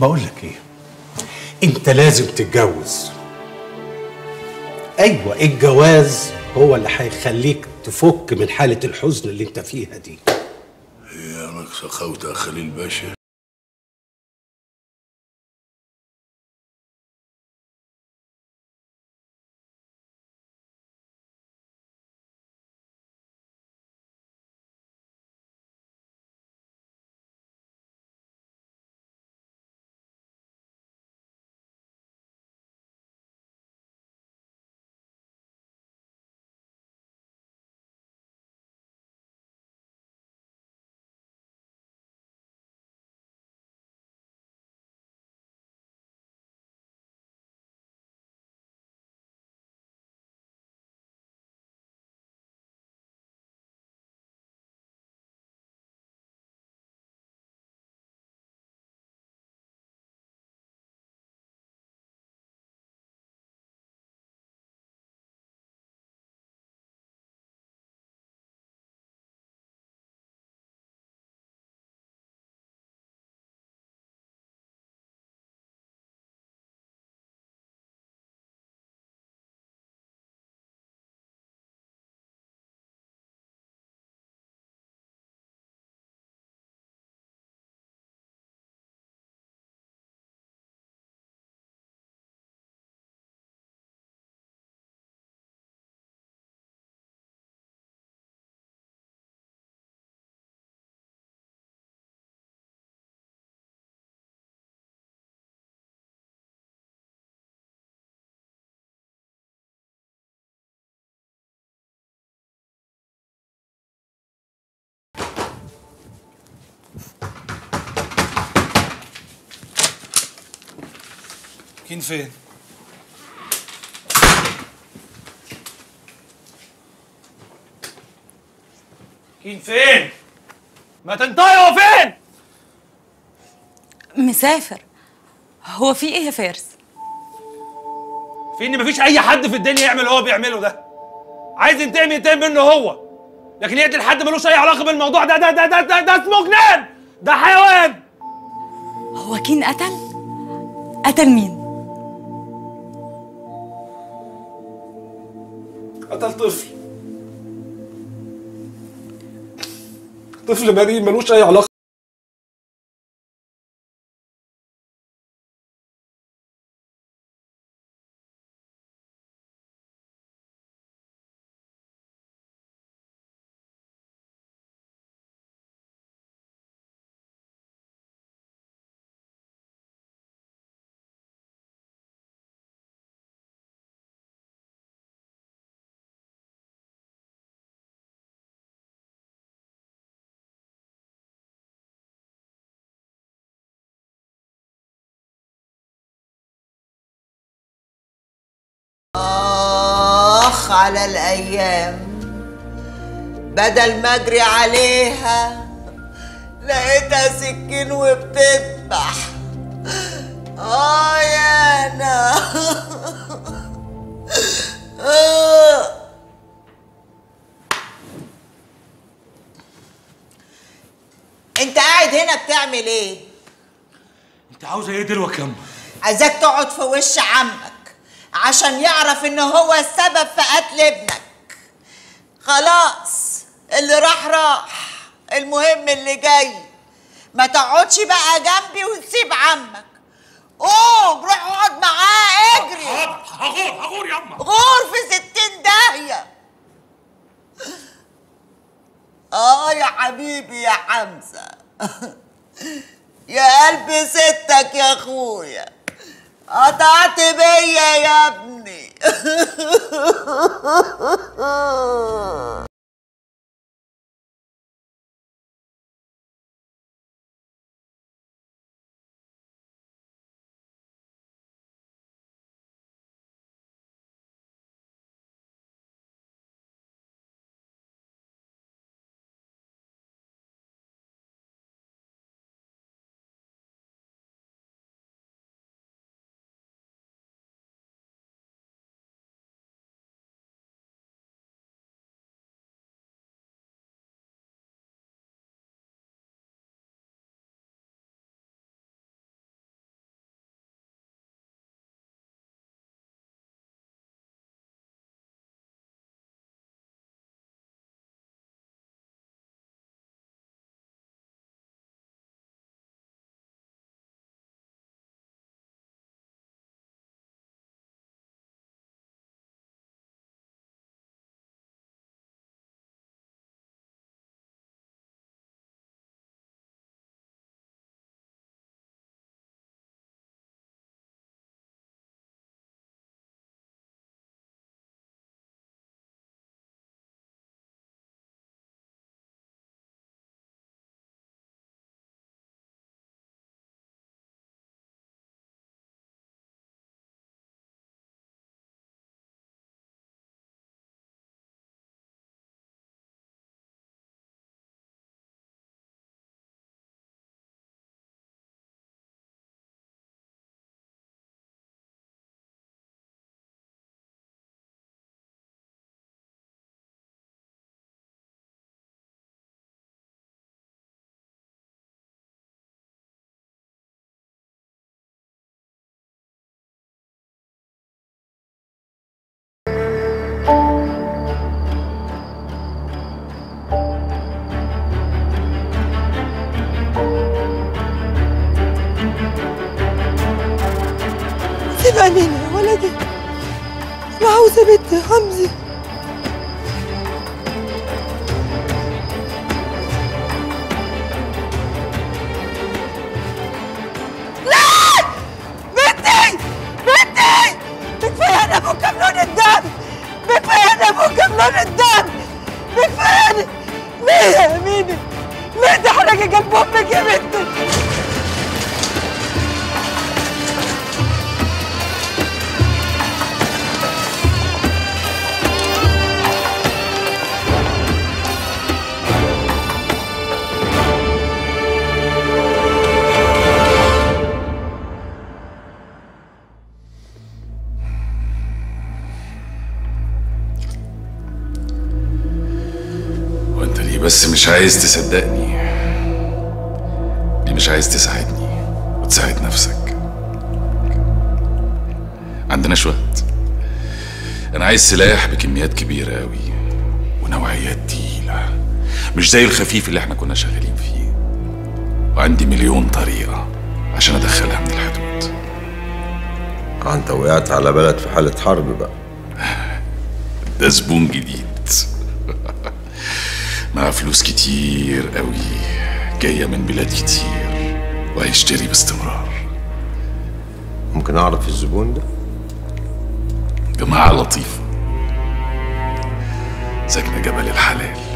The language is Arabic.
بقول لك إيه؟ انت لازم تتجوز. أيوه الجواز هو اللي هيخليك تفك من حالة الحزن اللي انت فيها دي. خوته يا خليل باشا كين فين؟ كين فين؟ ما تنطقي هو فين؟ مسافر. هو في إيه يا فارس؟ في إن مفيش أي حد في الدنيا يعمل هو بيعمله ده. عايز ينتقم ينتقم منه هو. لكن يقتل حد ملوش أي علاقة بالموضوع ده. ده ده ده ده, ده اسمه جنان. ده حيوان. هو كين قتل؟ قتل مين؟ قتل طفل. طفل بريء ملوش أي علاقة على الأيام. بدل ما أجري عليها لقيتها سكين وبتذبح. آه يا أنا. آه. أنت قاعد هنا بتعمل إيه؟ أنت عاوزه إيه دلوقتي كم عايزاك تقعد في وش عمك. عشان يعرف إن هو السبب في قتل ابنك. خلاص اللي راح راح. المهم اللي جاي. ما تقعدش بقى جنبي وتسيب عمك. قوم روح اقعد معاه اجري. هغور هغور يما غور في ستين داهية. آه يا حبيبي يا حمزة. يا قلب ستك يا أخويا. Atate beye yapni. يا ولدي. عاوزه بنت حمزة. لا! بنتي! بنتي! بكفايه أبوك بلون الدم بكفايه أبوك بلون الدم ليه يا أمينة. ليه تحرقي قلب أمك يا بنتي. بس مش عايز تصدقني. ليه مش عايز تساعدني وتساعد نفسك. عندناش وقت أنا عايز سلاح بكميات كبيرة قوي ونوعيات تقيلة. مش زي الخفيف اللي إحنا كنا شغالين فيه. وعندي مليون طريقة عشان أدخلها من الحدود. أنت وقعت على بلد في حالة حرب بقى. ده زبون جديد. معاه فلوس كتير قوي. جاية من بلاد كتير وهيشتري باستمرار. ممكن أعرف الزبون ده؟ جماعة لطيفة. ساكنة جبل الحلال.